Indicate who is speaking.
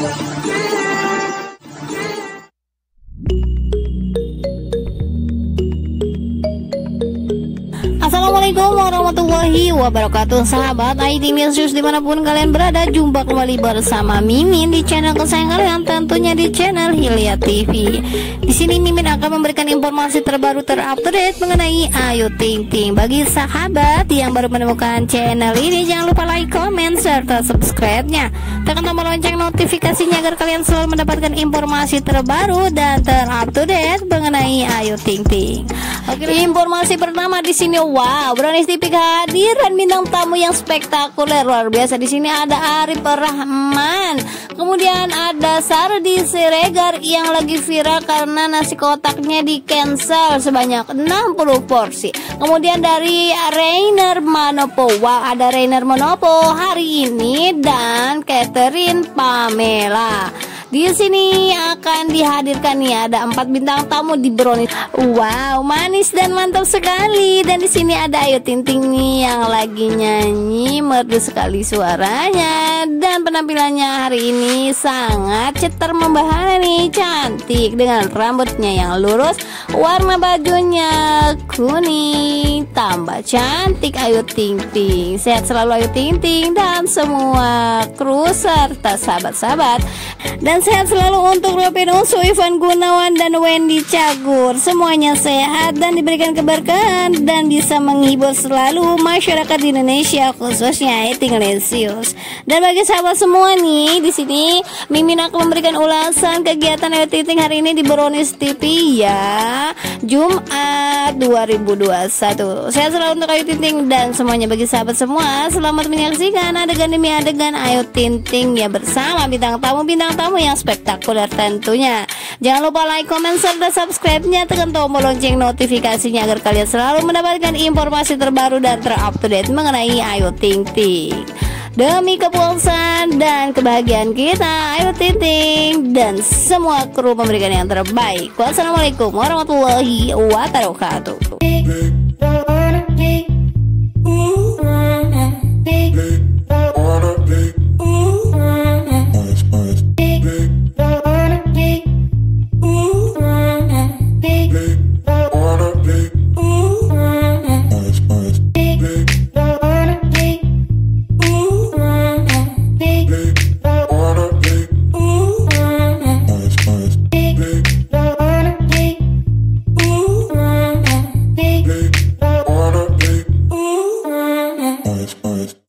Speaker 1: Yeah. Assalamualaikum warahmatullahi wabarakatuh. Sahabat ID News di mana pun kalian berada Jumpa kembali bersama Mimin di channel kesayangan kalian Tentunya di channel Hilya TV Di sini Mimin akan memberikan informasi terbaru terupdate Mengenai Ayu Ting Ting. Bagi sahabat yang baru menemukan channel ini Jangan lupa like, comment, serta subscribe-nya. Tekan tombol lonceng notifikasinya Agar kalian selalu mendapatkan informasi terbaru Dan terupdate mengenai Ayu Ting Ting Oke, informasi pertama di sini wow, berani TV kehadiran bintang tamu yang spektakuler luar biasa. Di sini ada Arif Rahman. Kemudian ada Sardi Siregar yang lagi viral karena nasi kotaknya di cancel sebanyak 60 porsi. Kemudian dari Rainer Manopo, wow, ada Rainer Manopo hari ini dan Catherine Pamela. Di sini akan dihadirkan nih ada empat bintang tamu di Brownies. Wow, manis dan mantap sekali. Dan di sini ada Ayu Ting Ting nih yang lagi nyanyi, merdu sekali suaranya dan penampilannya hari ini sangat cetar membahana nih, cantik dengan rambutnya yang lurus, warna bajunya kuning, tambah cantik Ayu Ting Ting. Sehat selalu Ayu Ting Ting dan semua kru serta sahabat-sahabat. Dan dan sehat selalu untuk Robin Usu, Ivan Gunawan, dan Wendy Cagur. Semuanya sehat dan diberikan keberkahan dan bisa menghibur selalu masyarakat di Indonesia khususnya Eting Lesius. Dan bagi sahabat semua nih di sini Mimin akan memberikan ulasan kegiatan Titing hari ini di Brownies TV ya Jumat 2021. Sehat selalu untuk Ayu Titing dan semuanya bagi sahabat semua. Selamat menyaksikan adegan demi adegan Ayu Tinting ya bersama bintang tamu bintang tamu yang yang spektakuler tentunya. Jangan lupa like, comment, serta subscribe-nya tekan tombol lonceng notifikasinya agar kalian selalu mendapatkan informasi terbaru dan terupdate mengenai Ayu Ting Ting. Demi kepuasan dan kebahagiaan kita, Ayu Ting Ting dan semua kru memberikan yang terbaik. Wassalamualaikum warahmatullahi wabarakatuh. Bye.